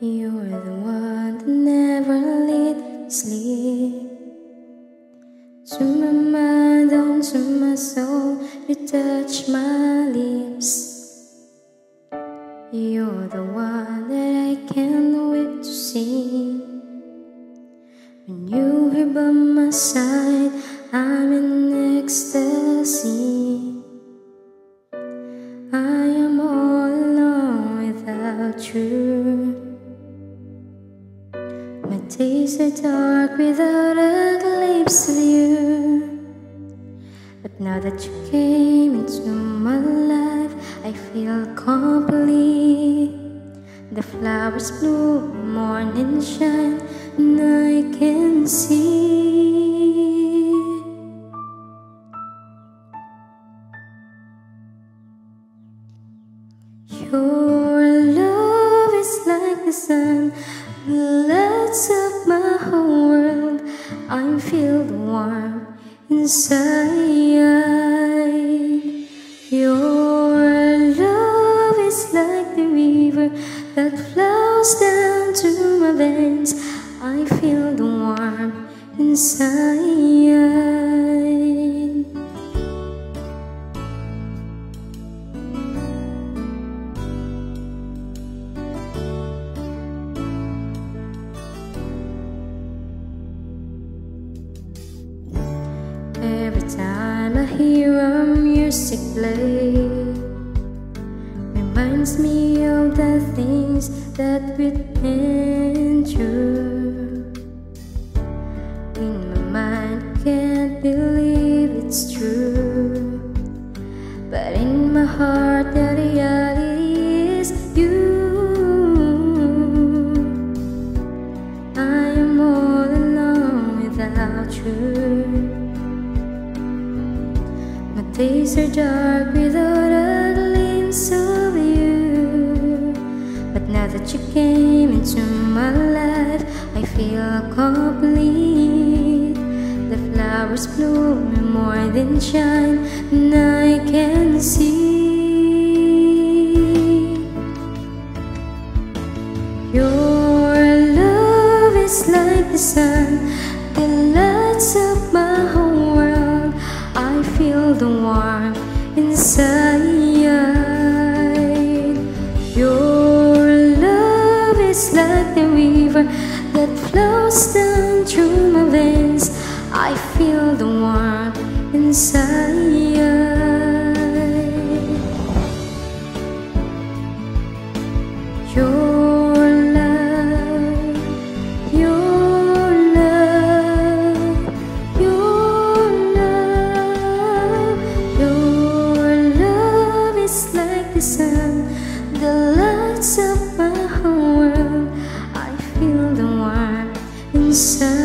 You're the one that never let sleep. To my mind, down to my soul, you touch my lips. You're the one that I can't wait to see. When you're here by my side, I'm in ecstasy. My days are dark without a glimpse of you. But now that you came into my life, I feel complete. The flowers bloom, morning shine, and I can see. Your love is like the sun lights up my whole world. I feel the warm inside. Your love is like the river that flows down to my veins. I feel the warmth inside. Music play Reminds me of the things that we've been through. In my mind can't believe it's true. But in my heart the reality is you. I am all alone without you days are dark without a glimpse of you. But now that you came into my life, I feel complete. The flowers bloom and more than shine, and I can see. Your love is like the sun that lights up my feel the warmth inside. Your love is like the river that flows down through my veins. I feel the warmth inside. said